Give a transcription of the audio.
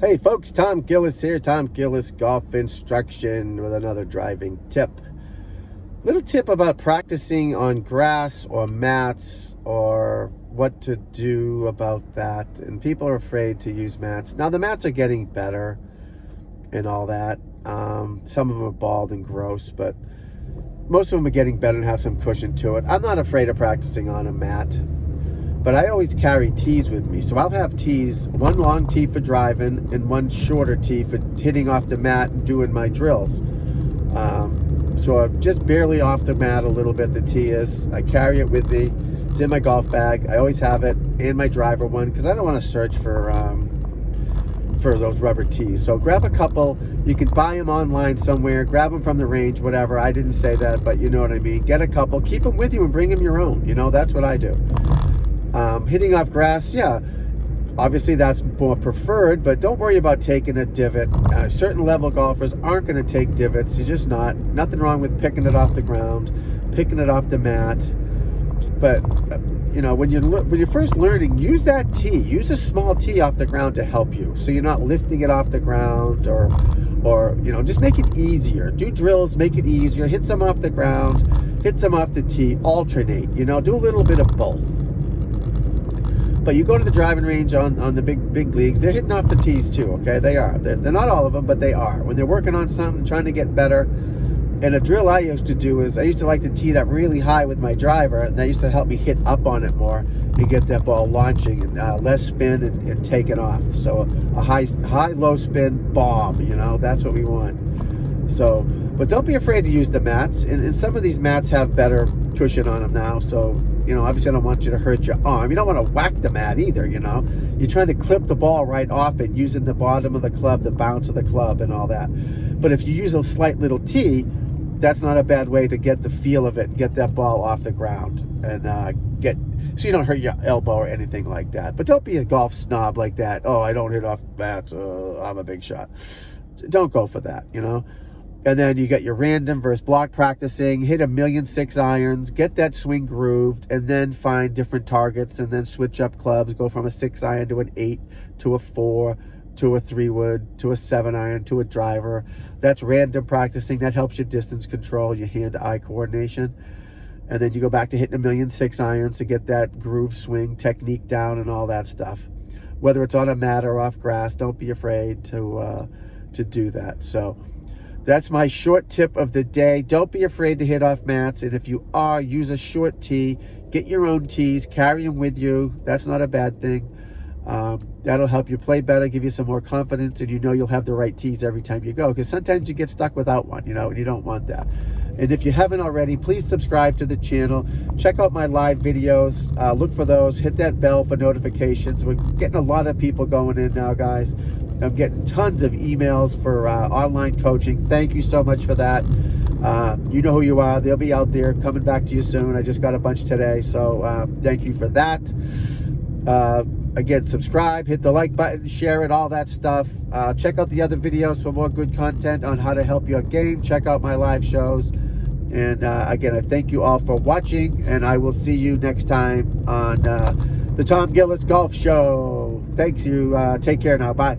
Hey folks, Tom Gillis here, Tom Gillis Golf Instruction with another driving tip. Little tip about practicing on grass or mats or what to do about that. And people are afraid to use mats. Now the mats are getting better and all that. Um, some of them are bald and gross, but most of them are getting better and have some cushion to it. I'm not afraid of practicing on a mat but I always carry tees with me. So I'll have tees, one long tee for driving and one shorter tee for hitting off the mat and doing my drills. Um, so I'm just barely off the mat a little bit, the tee is. I carry it with me. It's in my golf bag. I always have it and my driver one because I don't want to search for um, for those rubber tees. So grab a couple. You can buy them online somewhere. Grab them from the range, whatever. I didn't say that, but you know what I mean. Get a couple. Keep them with you and bring them your own. You know, that's what I do. Um, hitting off grass, yeah, obviously that's more preferred, but don't worry about taking a divot. Uh, certain level golfers aren't going to take divots. You're just not. Nothing wrong with picking it off the ground, picking it off the mat. But uh, you know, when you're when you're first learning, use that tee. Use a small tee off the ground to help you, so you're not lifting it off the ground or or you know, just make it easier. Do drills, make it easier. Hit some off the ground, hit some off the tee. Alternate. You know, do a little bit of both. But you go to the driving range on, on the big big leagues, they're hitting off the tees too, okay? They are. They're, they're not all of them, but they are. When they're working on something, trying to get better. And a drill I used to do is I used to like to tee it up really high with my driver, and that used to help me hit up on it more and get that ball launching and uh, less spin and, and taking off. So a high, high, low spin bomb, you know, that's what we want. So, but don't be afraid to use the mats. And, and some of these mats have better cushion on them now, so you know, obviously I don't want you to hurt your arm. You don't want to whack the mat either, you know. You're trying to clip the ball right off it using the bottom of the club, the bounce of the club and all that. But if you use a slight little tee, that's not a bad way to get the feel of it and get that ball off the ground and uh, get so you don't hurt your elbow or anything like that. But don't be a golf snob like that. Oh, I don't hit off bats. Uh, I'm a big shot. Don't go for that, you know. And then you get your random versus block practicing, hit a million six irons, get that swing grooved, and then find different targets and then switch up clubs, go from a six iron to an eight to a four to a three wood to a seven iron to a driver. That's random practicing. That helps your distance control, your hand eye coordination. And then you go back to hitting a million six irons to get that groove swing technique down and all that stuff. Whether it's on a mat or off grass, don't be afraid to uh, to do that. So that's my short tip of the day. Don't be afraid to hit off mats. And if you are, use a short tee. Get your own tees. Carry them with you. That's not a bad thing. Um, that'll help you play better, give you some more confidence, and you know you'll have the right tees every time you go. Because sometimes you get stuck without one, you know, and you don't want that. And if you haven't already, please subscribe to the channel. Check out my live videos. Uh, look for those. Hit that bell for notifications. We're getting a lot of people going in now, guys. I'm getting tons of emails for uh, online coaching. Thank you so much for that. Uh, you know who you are. They'll be out there coming back to you soon. I just got a bunch today, so uh, thank you for that. Uh, again, subscribe, hit the like button, share it, all that stuff. Uh, check out the other videos for more good content on how to help your game. Check out my live shows. And uh, again, I thank you all for watching, and I will see you next time on the Tom Gillis Golf Show. Thanks you. take care now. Bye.